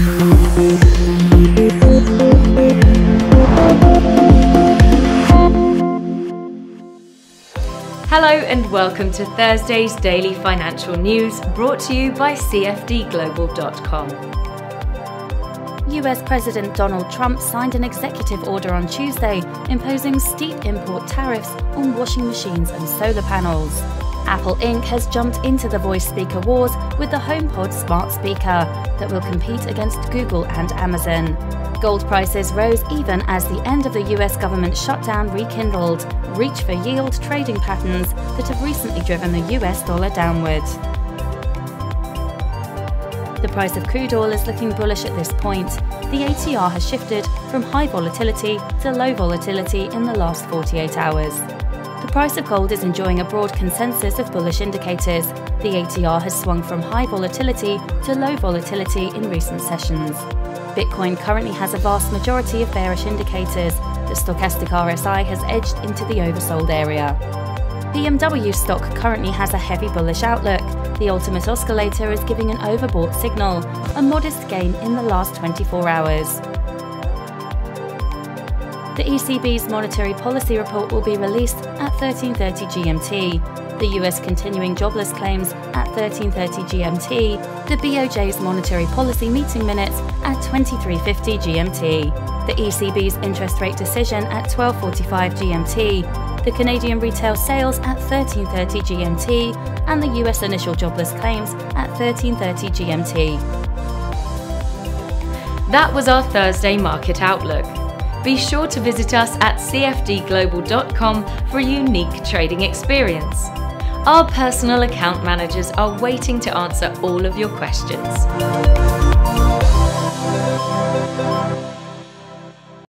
Hello and welcome to Thursday's daily financial news brought to you by CFDglobal.com. US President Donald Trump signed an executive order on Tuesday imposing steep import tariffs on washing machines and solar panels. Apple Inc. has jumped into the voice speaker wars with the HomePod smart speaker that will compete against Google and Amazon. Gold prices rose even as the end of the US government shutdown rekindled, reach for yield trading patterns that have recently driven the US dollar downward. The price of crude oil is looking bullish at this point. The ATR has shifted from high volatility to low volatility in the last 48 hours. Price of gold is enjoying a broad consensus of bullish indicators. The ATR has swung from high volatility to low volatility in recent sessions. Bitcoin currently has a vast majority of bearish indicators. The stochastic RSI has edged into the oversold area. BMW stock currently has a heavy bullish outlook. The ultimate oscillator is giving an overbought signal, a modest gain in the last 24 hours. The ECB's monetary policy report will be released at 13:30 GMT. The US continuing jobless claims at 13:30 GMT. The BOJ's monetary policy meeting minutes at 23:50 GMT. The ECB's interest rate decision at 12:45 GMT. The Canadian retail sales at 13:30 GMT and the US initial jobless claims at 13:30 GMT. That was our Thursday market outlook. Be sure to visit us at cfdglobal.com for a unique trading experience. Our personal account managers are waiting to answer all of your questions.